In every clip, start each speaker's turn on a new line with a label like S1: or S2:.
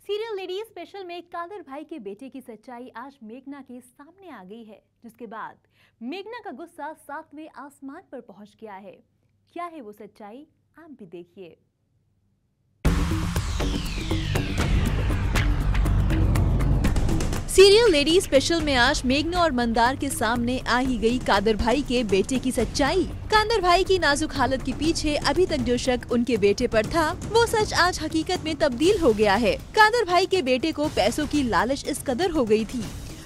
S1: Serial lady special में कादर भाई के बेटे की सच्चाई आज मेघना के सामने आ गई है, जिसके बाद मेघना का गुस्सा सातवें आसमान पर पहुँच गया है। क्या है वो सच्चाई? आप भी देखिए। सीरियल लेडी स्पेशल में आज मेघना और मंदार के सामने आ ही गई कादर भाई के बेटे की सच्चाई। कादर भाई की नाजुक हालत के पीछे अभी तक जो शक उनके बेटे पर था, वो सच आज हकीकत में तब्दील हो गया है। कादर भाई के बेटे को पैसों की लालच इस कदर हो गई थी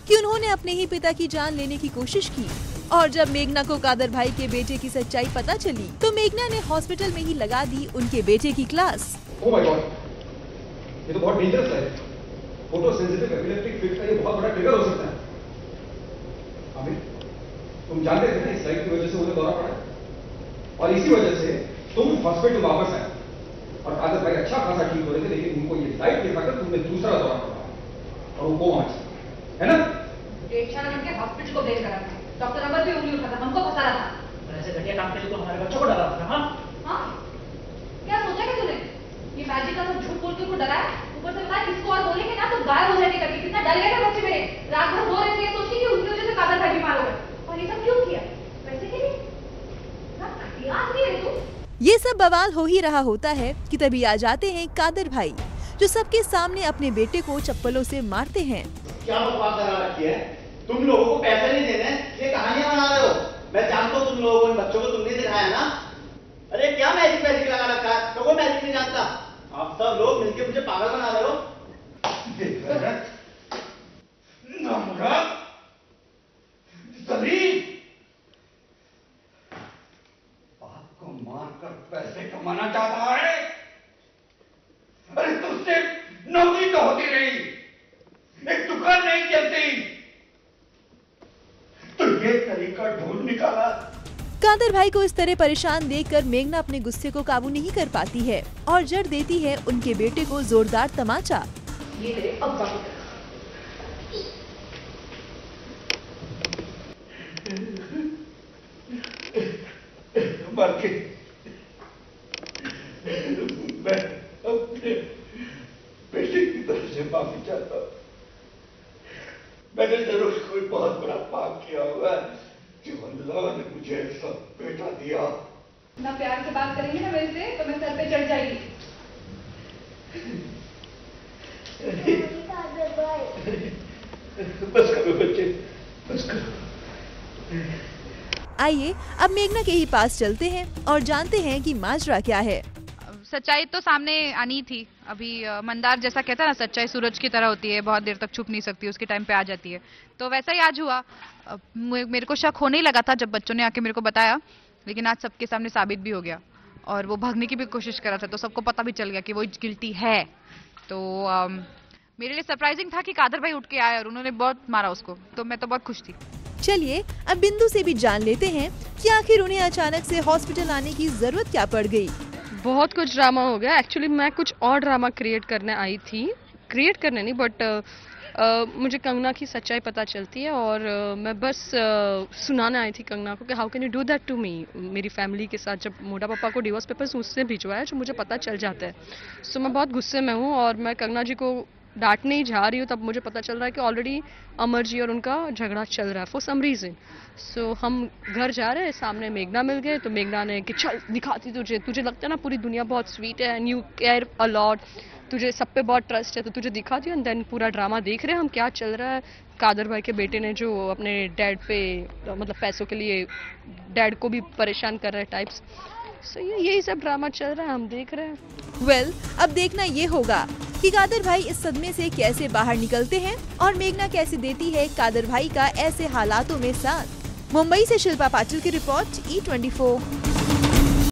S1: कि उन्होंने अपने ही पिता की जान लेने की कोशिश की। और जब मेघना को कादर भाई के बेटे की सच्चाई पता चली तो मेघना ने हॉस्पिटल में ही लगा दी उनके बेटे की क्लास।
S2: गॉड ये तो बहुत डेंजरस है। फ़ोटो सेंसिटिव एपिलेप्टिक फिट का ये बहुत बड़ा ट्रिगर हो सकता है। अमित तुम जानते थे ना इस लाइट की वजह से उन्हें दौरा पड़ा और इसी वजह से तुम हॉस्पिटल वापस आए। और कादर भाई अच्छा खासा ठीक हो रहे थे लेकिन उनको ये लाइट दिखाकर तुमने दूसरा दौरा पड़ा। और वो कोमा है ना?
S3: एक क्षण के हॉस्पिटल को भेज रहा डॉक्टर अमर भी उंगली उठाता हमको फंसा रहा था
S4: ऐसे घटिया काम के लिए तो हमारे बच्चों को डरा था हाँ
S3: हाँ। क्या सोचा क्या तूने? ये मैजिक का सब झूठ बोल के उनको डराया ऊपर से बता किसको और बोलेंगे ना तो गायब हो जाएँगे करके कितना डर गए थे बच्चे मेरे रात भर रो रहे थे ये सोच के कि उनकी वजह से कादर भाई बीमार हो गए और ये सब क्यों किया पैसे के लिए ना घटिया आदमी है तू
S1: ये सब बवाल हो ही रहा होता है कि तभी आ जाते हैं कादर भाई, जो सबके सामने अपने बेटे को चप्पलों से मारते हैं।
S5: क्या बकवास करा रखी है तुम लोगों को पैसे नहीं देने, ये कहानियाँ बना रहे हो। मैं जानता हूँ तुम लोगों को बच्चों को तुमने दिखाया ना। अरे, क्या मैजिक मैजिक लगा रखा है? तो वो मैजिक नहीं जानता। आप सब लोग मिलकर मुझे पागल बना रहे हो।
S2: पैसे कमाना चाहता है। अरे तुझसे नौकरी तो होती रही। एक दुकान नहीं चलती। तो ये तरीका ढूंढ निकाला।
S1: कादर भाई को इस तरह परेशान देखकर मेघना अपने गुस्से को काबू नहीं कर पाती है और जड़ देती है उनके बेटे को जोरदार तमाचा।
S3: ये तेरे अब्बा को
S2: मर के मैं अपने बेटे की तरफ़ से माफ़ी चाहता हूँ। मैंने ज़रूर कोई बहुत बड़ा पाप किया होगा जो अल्लाह ने मुझे ऐसा बेटा दिया।
S3: ना प्यार से बात करेंगे ना मेरे से तो मैं सर पे चढ़ जाएगी।
S2: बस करो बच्चे बस करो।
S1: आइए अब मेघना के ही पास चलते हैं और जानते हैं कि माजरा क्या है।
S6: सच्चाई तो सामने आनी थी। अभी मंदार जैसा कहता है ना सच्चाई सूरज की तरह होती है बहुत देर तक छुप नहीं सकती उसके टाइम पे आ जाती है। तो वैसा ही आज हुआ। मेरे को शक होने ही लगा था जब बच्चों ने आके मेरे को बताया लेकिन आज सबके सामने साबित भी हो गया। और वो भागने की भी कोशिश कर रहा था तो सबको पता भी चल गया कि वो गिल्टी है। तो अम, मेरे लिए सरप्राइजिंग था कि कादर भाई उठ के आए और उन्होंने बहुत मारा उसको। तो मैं तो बहुत खुश थी।
S1: चलिए अब बिंदु से भी जान लेते हैं कि आखिर उन्हें अचानक से हॉस्पिटल आने की ज़रूरत क्या पड़ गई।
S7: बहुत कुछ ड्रामा हो गया. एक्चुअली मैं कुछ और ड्रामा क्रिएट करने आई थी. क्रिएट करने नहीं बट Uh, मुझे कंगना की सच्चाई पता चलती है और uh, मैं बस uh, सुनाने आई थी कंगना को कि how can you do that to me मेरी फैमिली के साथ जब मोटा पापा को डिवोर्स पेपर्स उससे भिजवाया जो मुझे पता चल जाता है. सो so, मैं बहुत गुस्से में हूँ और मैं कंगना जी को डांटने ही जा रही हूँ, तब मुझे पता चल रहा है कि ऑलरेडी अमर जी और उनका झगड़ा चल रहा है फॉर सम रीज़न सो हम घर जा रहे हैं, सामने मेघना मिल गए तो मेघना ने कि, चल, दिखाती तुझे तुझे लगता है ना पूरी दुनिया बहुत स्वीट है एंड यू केयर अलॉट तुझे सब पे बहुत ट्रस्ट है तो तुझे दिखा दिया एंड देन पूरा ड्रामा देख रहे हैं हम, क्या चल रहा है. कादर भाई के बेटे ने जो अपने डैड पे मतलब पैसों के लिए डैड को भी परेशान कर रहे हैं टाइप्स सो so, यही सब ड्रामा चल रहा है हम देख रहे हैं।
S1: वेल well, अब देखना ये होगा कि कादर भाई इस सदमे से कैसे बाहर निकलते हैं और मेघना कैसे देती है कादर भाई का ऐसे हालातों में साथ। मुंबई से शिल्पा पाटिल की रिपोर्ट ई ट्वेंटी